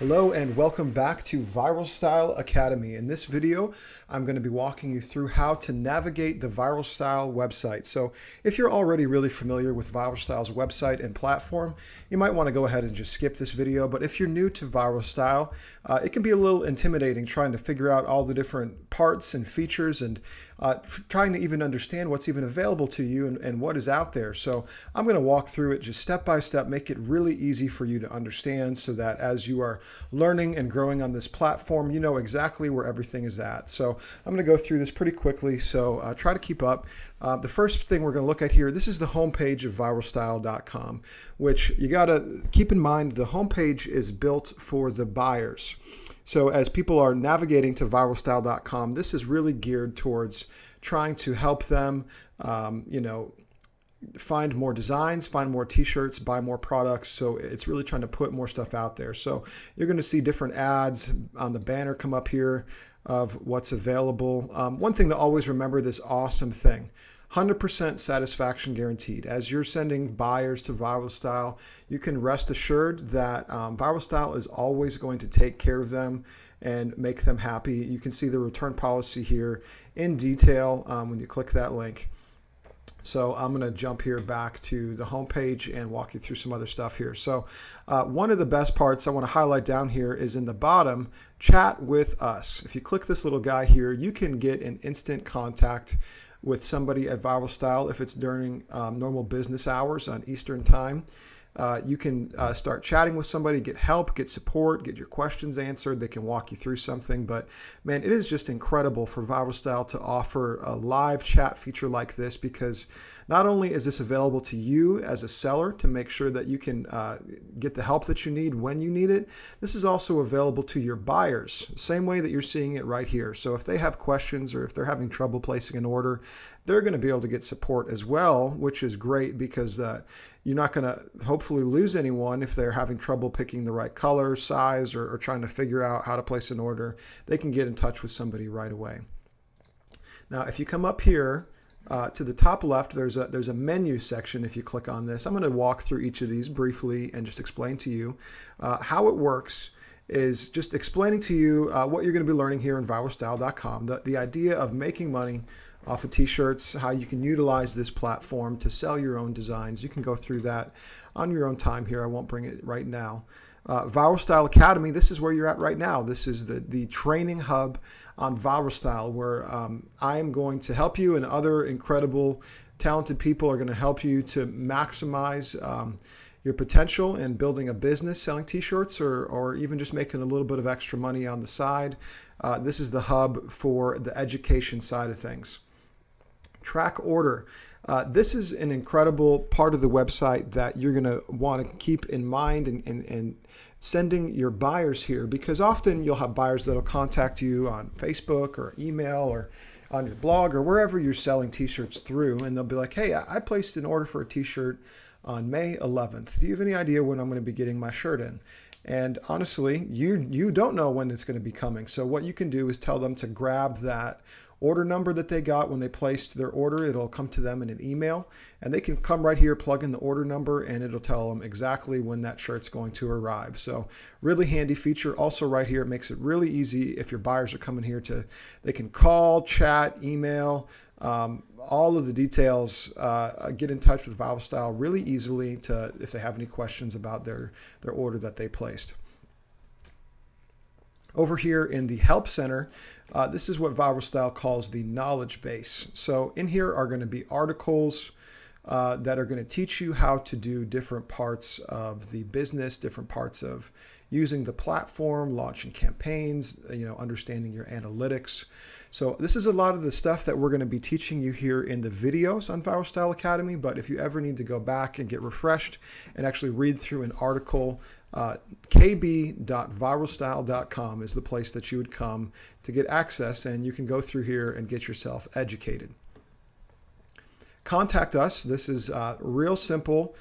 Hello and welcome back to Viral Style Academy. In this video, I'm going to be walking you through how to navigate the Viral Style website. So if you're already really familiar with Viral Style's website and platform, you might want to go ahead and just skip this video. But if you're new to Viral Style, uh, it can be a little intimidating trying to figure out all the different parts and features and uh, trying to even understand what's even available to you and, and what is out there. So I'm going to walk through it just step by step, make it really easy for you to understand so that as you are learning and growing on this platform, you know exactly where everything is at. So I'm going to go through this pretty quickly, so uh, try to keep up. Uh, the first thing we're going to look at here, this is the homepage of viralstyle.com, which you got to keep in mind the homepage is built for the buyers. So as people are navigating to viralstyle.com, this is really geared towards trying to help them, um, you know, find more designs, find more t-shirts, buy more products. So it's really trying to put more stuff out there. So you're going to see different ads on the banner come up here of what's available. Um, one thing to always remember this awesome thing. 100% satisfaction guaranteed. As you're sending buyers to Viral Style, you can rest assured that um, Viral Style is always going to take care of them and make them happy. You can see the return policy here in detail um, when you click that link. So I'm going to jump here back to the homepage and walk you through some other stuff here. So uh, one of the best parts I want to highlight down here is in the bottom, chat with us. If you click this little guy here, you can get an instant contact with somebody at Viral Style if it's during um, normal business hours on Eastern time. Uh, you can uh, start chatting with somebody, get help, get support, get your questions answered. They can walk you through something. But man, it is just incredible for Viral Style to offer a live chat feature like this because not only is this available to you as a seller to make sure that you can uh, get the help that you need when you need it, this is also available to your buyers, same way that you're seeing it right here. So if they have questions or if they're having trouble placing an order, they're going to be able to get support as well, which is great because uh, you're not going to hopefully lose anyone if they're having trouble picking the right color, size, or, or trying to figure out how to place an order. They can get in touch with somebody right away. Now, if you come up here, uh, to the top left, there's a, there's a menu section if you click on this. I'm going to walk through each of these briefly and just explain to you uh, how it works is just explaining to you uh, what you're going to be learning here in viralstyle.com. The, the idea of making money off of t-shirts, how you can utilize this platform to sell your own designs. You can go through that on your own time here. I won't bring it right now. Uh, Viral Style Academy, this is where you're at right now. This is the, the training hub on Viral Style where um, I am going to help you and other incredible, talented people are going to help you to maximize um, your potential in building a business selling t-shirts or, or even just making a little bit of extra money on the side. Uh, this is the hub for the education side of things. Track order. Uh, this is an incredible part of the website that you're going to want to keep in mind and, and, and sending your buyers here because often you'll have buyers that'll contact you on Facebook or email or on your blog or wherever you're selling t-shirts through and they'll be like, hey, I placed an order for a t-shirt on May 11th. Do you have any idea when I'm going to be getting my shirt in? And honestly, you you don't know when it's going to be coming. So what you can do is tell them to grab that order number that they got when they placed their order. It'll come to them in an email and they can come right here, plug in the order number and it'll tell them exactly when that shirt's going to arrive. So really handy feature. Also right here, it makes it really easy if your buyers are coming here to, they can call, chat, email, um, all of the details, uh, get in touch with Viral Style really easily to if they have any questions about their, their order that they placed. Over here in the Help Center, uh, this is what Viral Style calls the knowledge base. So in here are going to be articles uh, that are going to teach you how to do different parts of the business, different parts of using the platform, launching campaigns, you know, understanding your analytics. So this is a lot of the stuff that we're going to be teaching you here in the videos on Viral Style Academy. But if you ever need to go back and get refreshed and actually read through an article uh, kb.viralstyle.com is the place that you would come to get access, and you can go through here and get yourself educated. Contact us. This is uh, real simple.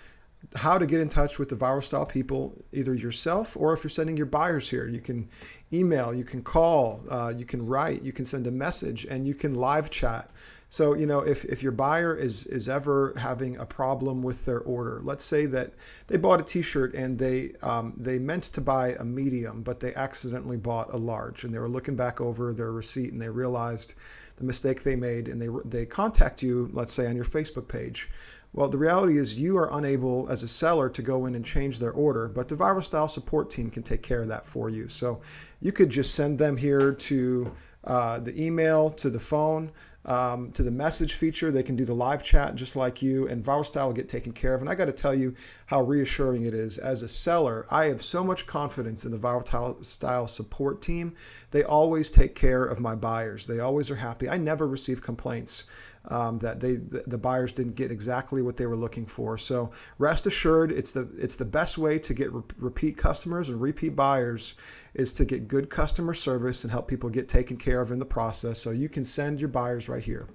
How to get in touch with the Viral Style people, either yourself or if you're sending your buyers here. You can email, you can call, uh, you can write, you can send a message, and you can live chat. So, you know, if, if your buyer is, is ever having a problem with their order, let's say that they bought a t-shirt and they, um, they meant to buy a medium, but they accidentally bought a large and they were looking back over their receipt and they realized the mistake they made and they, they contact you, let's say on your Facebook page. Well, the reality is you are unable as a seller to go in and change their order, but the Viral Style support team can take care of that for you. So you could just send them here to uh, the email, to the phone, um, to the message feature. They can do the live chat just like you, and Viral Style will get taken care of. And I got to tell you how reassuring it is. As a seller, I have so much confidence in the Viral Style support team. They always take care of my buyers. They always are happy. I never receive complaints um, that they the, buyers didn't get exactly what they were looking for. So rest assured, it's the it's the best way to get re repeat customers and repeat buyers is to get good customer service and help people get taken care of in the process. So you can send your buyers right here.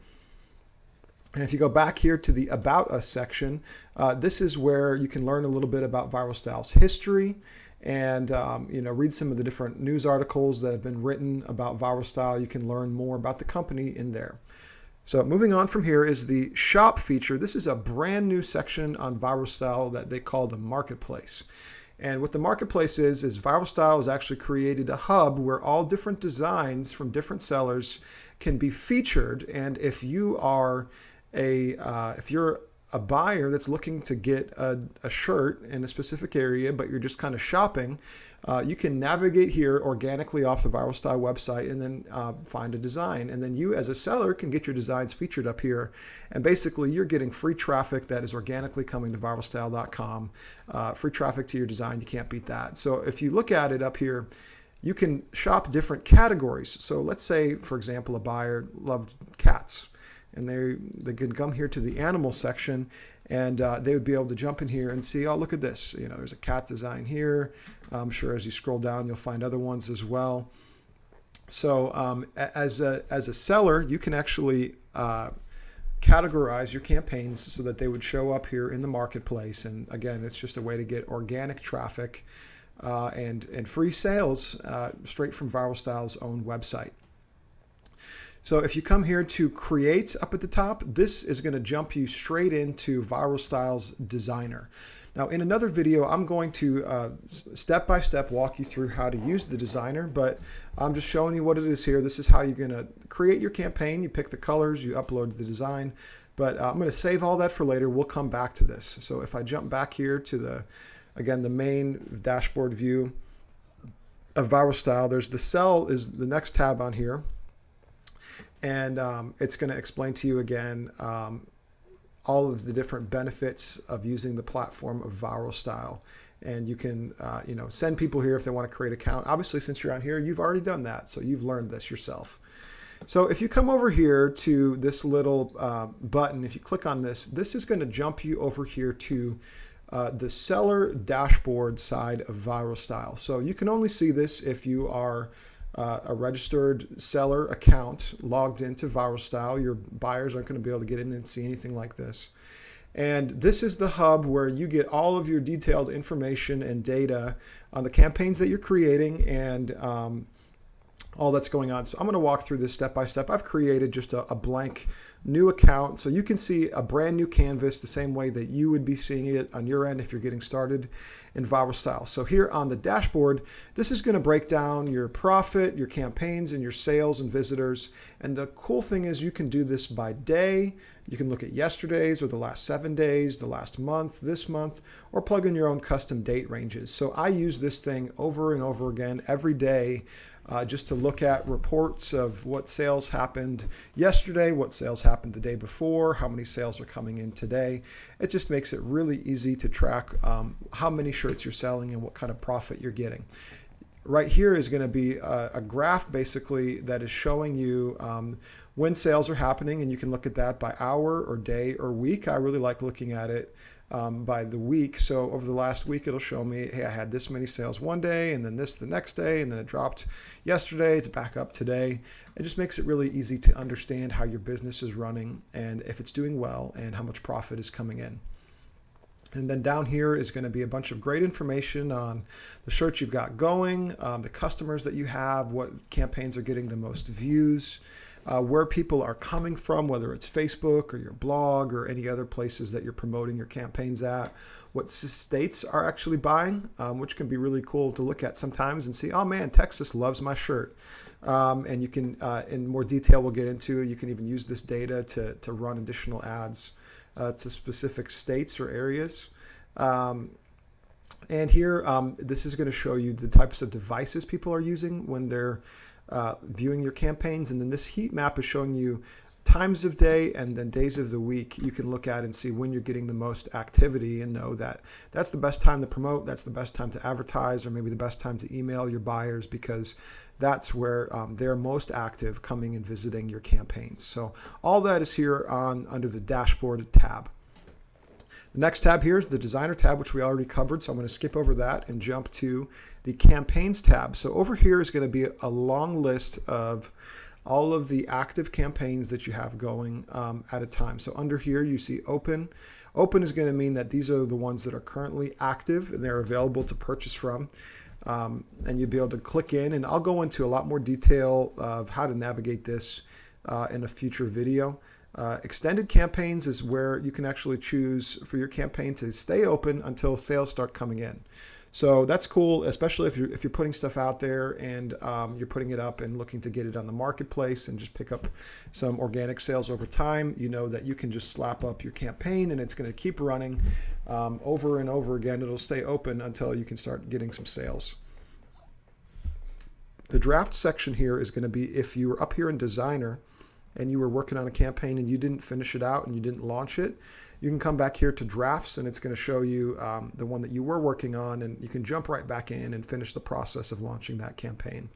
And if you go back here to the About Us section, uh, this is where you can learn a little bit about Viral Styles history and um, you know read some of the different news articles that have been written about Viral Style. You can learn more about the company in there. So moving on from here is the shop feature. This is a brand new section on Viral Style that they call the marketplace. And what the marketplace is, is Viral Style has actually created a hub where all different designs from different sellers can be featured. And if you are a, uh, if you're a buyer that's looking to get a, a, shirt in a specific area, but you're just kind of shopping, uh, you can navigate here organically off the Viral Style website and then uh, find a design. And then you as a seller can get your designs featured up here. And basically you're getting free traffic that is organically coming to viralstyle.com. Uh, free traffic to your design, you can't beat that. So if you look at it up here, you can shop different categories. So let's say, for example, a buyer loved cats and they they could come here to the animal section and uh, they would be able to jump in here and see oh look at this. You know there's a cat design here. I'm sure as you scroll down you'll find other ones as well. So um, as a as a seller you can actually uh, categorize your campaigns so that they would show up here in the marketplace. And again it's just a way to get organic traffic uh, and and free sales uh, straight from Viral Style's own website so if you come here to create up at the top, this is going to jump you straight into Viral Styles Designer. Now in another video, I'm going to uh, step by step walk you through how to use the designer, but I'm just showing you what it is here. This is how you're going to create your campaign. You pick the colors, you upload the design, but uh, I'm going to save all that for later. We'll come back to this. So if I jump back here to the, again, the main dashboard view of Viral Style, there's the sell is the next tab on here and um, it's going to explain to you again um, all of the different benefits of using the platform of viral style. And you can uh, you know send people here if they want to create an account. Obviously since you're on here you've already done that so you've learned this yourself. So if you come over here to this little uh, button if you click on this this is going to jump you over here to uh, the seller dashboard side of viral style. So you can only see this if you are uh, a registered seller account logged into Viral Style. Your buyers aren't going to be able to get in and see anything like this. And this is the hub where you get all of your detailed information and data on the campaigns that you're creating and um, all that's going on. So I'm going to walk through this step by step. I've created just a, a, blank new account so you can see a brand new canvas the same way that you would be seeing it on your end if you're getting started in Viral Style. So here on the dashboard, this is going to break down your profit, your campaigns, and your sales and visitors. And the cool thing is you can do this by day. You can look at yesterday's or the last seven days, the last month, this month, or plug in your own custom date ranges. So I use this thing over and over again every day uh, just to look at reports of what sales happened yesterday, what sales happened the day before, how many sales are coming in today. It just makes it really easy to track um, how many shirts you're selling and what kind of profit you're getting. Right here is going to be a, a, graph basically that is showing you um, when sales are happening, and you can look at that by hour or day or week. I really like looking at it um, by the week. So over the last week, it'll show me, hey, I had this many sales one day, and then this the next day, and then it dropped yesterday. It's back up today. It just makes it really easy to understand how your business is running and if it's doing well and how much profit is coming in. And then down here is going to be a bunch of great information on the shirts you've got going, um, the customers that you have, what campaigns are getting the most views, uh, where people are coming from, whether it's Facebook or your blog or any other places that you're promoting your campaigns at, what states are actually buying, um, which can be really cool to look at sometimes and see, oh man, Texas loves my shirt. Um, and you can, uh, in more detail, we'll get into, you can even use this data to, to run additional ads uh, to specific states or areas. Um, and here, um, this is going to show you the types of devices people are using when they're uh, viewing your campaigns. And then this heat map is showing you times of day and then days of the week you can look at and see when you're getting the most activity and know that that's the best time to promote that's the best time to advertise or maybe the best time to email your buyers because that's where um, they're most active coming and visiting your campaigns so all that is here on under the dashboard tab the next tab here is the designer tab, which we already covered. So I'm going to skip over that and jump to the campaigns tab. So over here is going to be a long list of all of the active campaigns that you have going um, at a time. So under here you see open. Open is going to mean that these are the ones that are currently active and they're available to purchase from. Um, and you'll be able to click in and I'll go into a lot more detail of how to navigate this uh, in a future video. Uh, extended campaigns is where you can actually choose for your campaign to stay open until sales start coming in. So that's cool, especially if you're if you're putting stuff out there and um, you're putting it up and looking to get it on the marketplace and just pick up some organic sales over time. You know that you can just slap up your campaign and it's going to keep running um, over and over again. It'll stay open until you can start getting some sales. The draft section here is going to be if you are up here in Designer and you were working on a campaign and you didn't finish it out and you didn't launch it, you can come back here to drafts and it's going to show you um, the one that you were working on and you can jump right back in and finish the process of launching that campaign.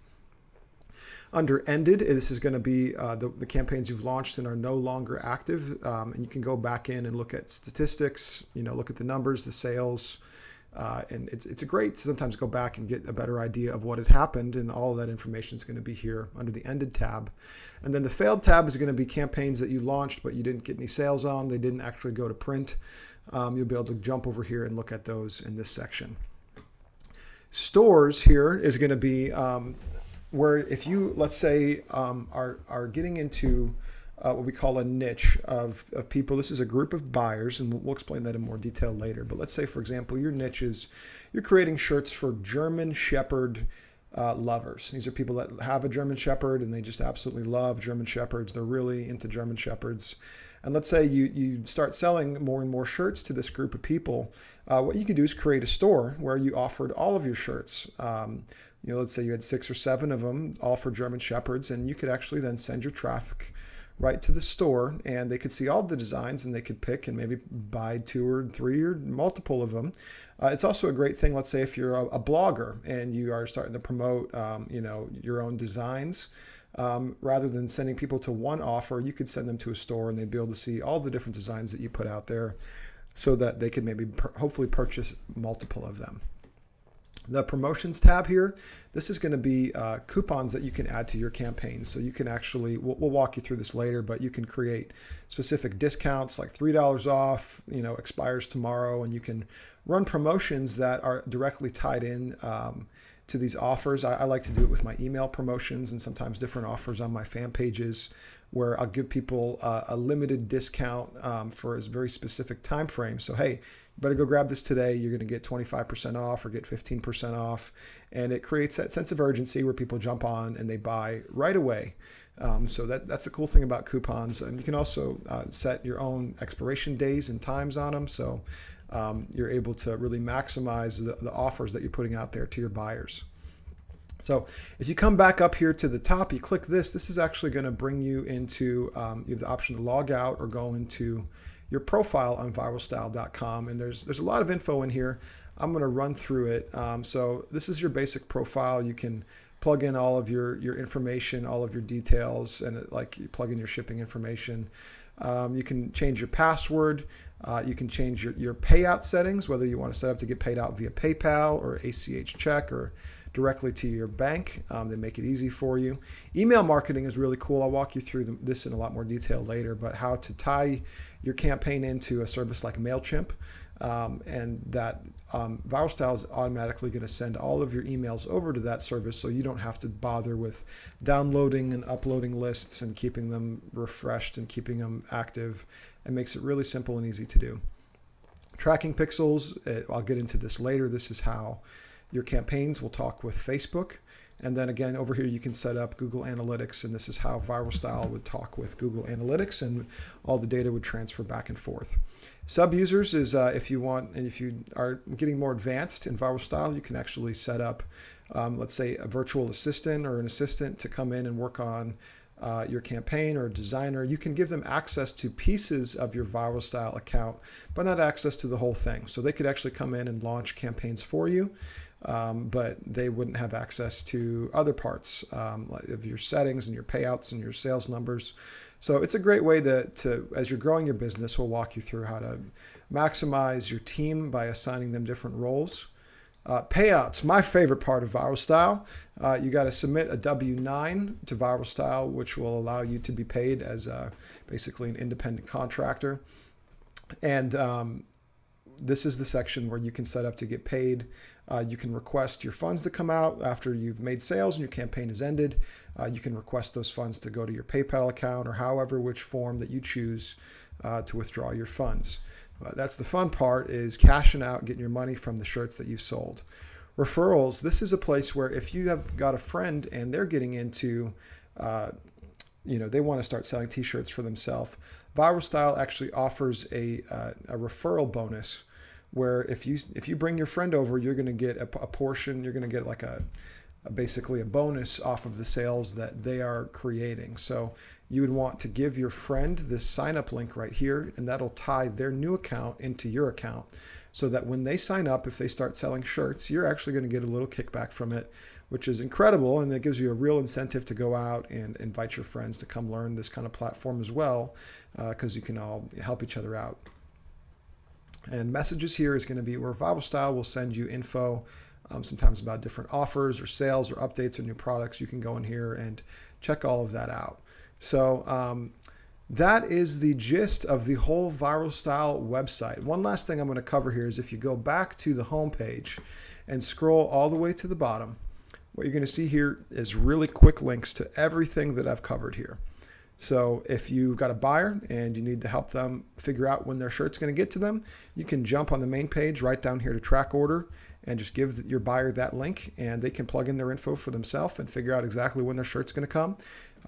Under ended, this is going to be uh, the, the, campaigns you've launched and are no longer active. Um, and you can go back in and look at statistics, you know, look at the numbers, the sales, uh, and it's, it's a great to sometimes go back and get a better idea of what had happened. And all that information is going to be here under the ended tab. And then the failed tab is going to be campaigns that you launched, but you didn't get any sales on. They didn't actually go to print. Um, you'll be able to jump over here and look at those in this section. Stores here is going to be um, where if you, let's say, um, are, are getting into uh, what we call a niche of, of people. This is a group of buyers, and we'll explain that in more detail later. But let's say, for example, your niche is you're creating shirts for German Shepherd uh, lovers. These are people that have a German Shepherd and they just absolutely love German Shepherds. They're really into German Shepherds. And let's say you, you start selling more and more shirts to this group of people. Uh, what you could do is create a store where you offered all of your shirts. Um, you know, let's say you had six or seven of them, all for German Shepherds, and you could actually then send your traffic right to the store and they could see all the designs and they could pick and maybe buy two or three or multiple of them. Uh, it's also a great thing, let's say if you're a, a blogger and you are starting to promote, um, you know, your own designs. Um, rather than sending people to one offer, you could send them to a store and they'd be able to see all the different designs that you put out there so that they could maybe hopefully purchase multiple of them. The promotions tab here, this is going to be uh, coupons that you can add to your campaign. So you can actually, we'll, we'll, walk you through this later, but you can create specific discounts like $3 off, you know, expires tomorrow, and you can run promotions that are directly tied in um, to these offers. I, I, like to do it with my email promotions and sometimes different offers on my fan pages where I'll give people uh, a limited discount um, for a very specific time frame. So hey, you better go grab this today. You're going to get 25% off or get 15% off, and it creates that sense of urgency where people jump on and they buy right away. Um, so that that's the cool thing about coupons, and you can also uh, set your own expiration days and times on them. So um, you're able to really maximize the, the offers that you're putting out there to your buyers. So if you come back up here to the top, you click this, this is actually going to bring you into, um, you have the option to log out or go into your profile on viralstyle.com. And there's, there's a lot of info in here. I'm going to run through it. Um, so this is your basic profile. You can plug in all of your, your information, all of your details, and it, like you plug in your shipping information. Um, you can change your password. Uh, you can change your, your payout settings, whether you want to set up to get paid out via PayPal or ACH check or directly to your bank. Um, they make it easy for you. Email marketing is really cool. I'll walk you through this in a lot more detail later, but how to tie your campaign into a service like MailChimp. Um, and that um, is automatically going to send all of your emails over to that service so you don't have to bother with downloading and uploading lists and keeping them refreshed and keeping them active. It makes it really simple and easy to do. Tracking pixels, it, I'll get into this later. This is how your campaigns will talk with Facebook. And then again, over here, you can set up Google Analytics, and this is how ViralStyle would talk with Google Analytics, and all the data would transfer back and forth. Sub users is uh, if you want, and if you are getting more advanced in ViralStyle, you can actually set up, um, let's say, a virtual assistant or an assistant to come in and work on uh, your campaign or designer, you can give them access to pieces of your viral style account, but not access to the whole thing. So they could actually come in and launch campaigns for you um, but they wouldn't have access to other parts um, of your settings and your payouts and your sales numbers. So it's a great way to, to, as you're growing your business, we'll walk you through how to maximize your team by assigning them different roles. Uh, payouts, my favorite part of ViralStyle. Uh, you got to submit a W-9 to ViralStyle, which will allow you to be paid as a, basically an independent contractor. And um, this is the section where you can set up to get paid. Uh, you can request your funds to come out after you've made sales and your campaign has ended. Uh, you can request those funds to go to your PayPal account or however which form that you choose uh, to withdraw your funds. Uh, that's the fun part is cashing out, getting your money from the shirts that you've sold. Referrals, this is a place where if you have got a friend and they're getting into uh, you know they want to start selling t-shirts for themselves Viral Style actually offers a, uh, a referral bonus where if you if you bring your friend over, you're going to get a, a, portion. You're going to get like a, a, basically a bonus off of the sales that they are creating. So you would want to give your friend this sign up link right here, and that'll tie their new account into your account, so that when they sign up, if they start selling shirts, you're actually going to get a little kickback from it. Which is incredible, and it gives you a real incentive to go out and invite your friends to come learn this kind of platform as well, because uh, you can all help each other out. And messages here is going to be where ViralStyle will send you info um, sometimes about different offers or sales or updates or new products. You can go in here and check all of that out. So um, that is the gist of the whole viral style website. One last thing I'm going to cover here is if you go back to the home page and scroll all the way to the bottom, what you're going to see here is really quick links to everything that I've covered here. So if you've got a buyer and you need to help them figure out when their shirt's going to get to them, you can jump on the main page right down here to track order and just give your buyer that link and they can plug in their info for themselves and figure out exactly when their shirt's going to come.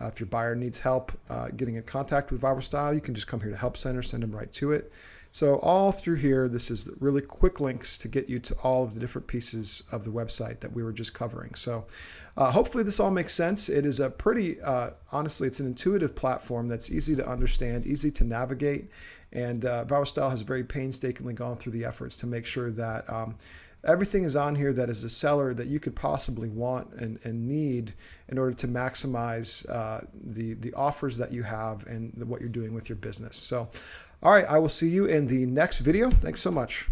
Uh, if your buyer needs help uh, getting in contact with ViralStyle, you can just come here to Help Center, send them right to it. So all through here, this is really quick links to get you to all of the different pieces of the website that we were just covering. So uh, hopefully this all makes sense. It is a pretty, uh, honestly, it's an intuitive platform that's easy to understand, easy to navigate. And uh, ViralStyle has very painstakingly gone through the efforts to make sure that um, everything is on here that is a seller that you could possibly want and, and need in order to maximize uh, the, the offers that you have and what you're doing with your business. So all right, I will see you in the next video. Thanks so much.